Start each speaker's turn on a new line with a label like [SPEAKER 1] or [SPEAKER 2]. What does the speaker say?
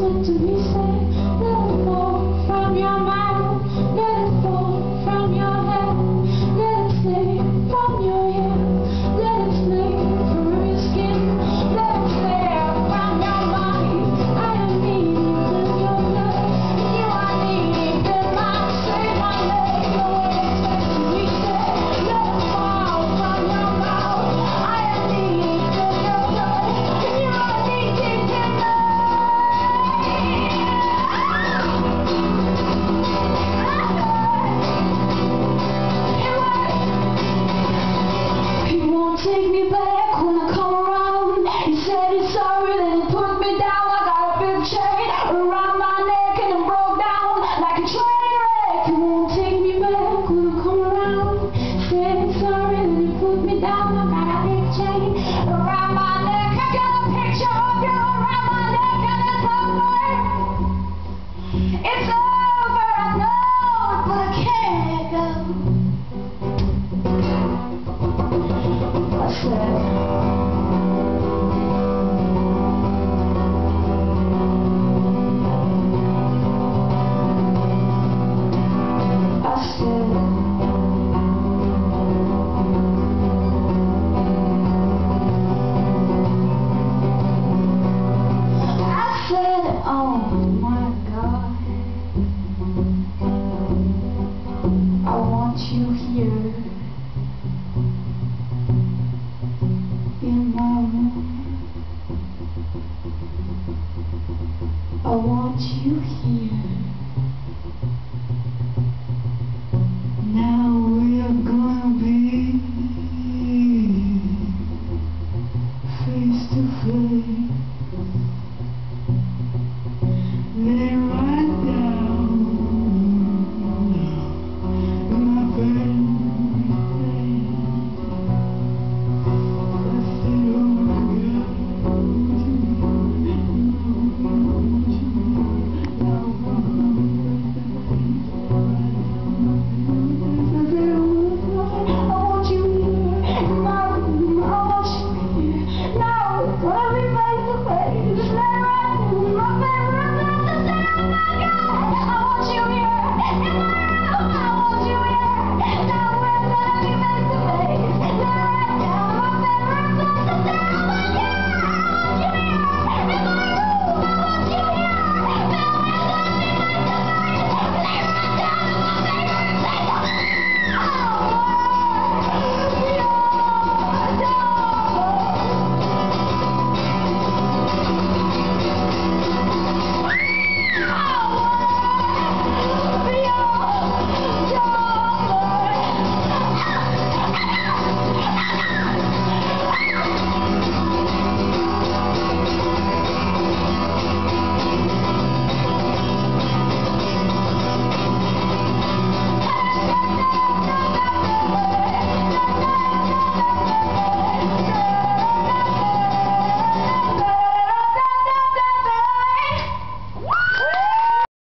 [SPEAKER 1] meant to be said. Take me back when I come around. Said he's sorry, then he put me down. I got a big chain around my neck and broke down like a train wreck. Won't take me back when I come around. Said sorry, then he put me down. I got a big chain around my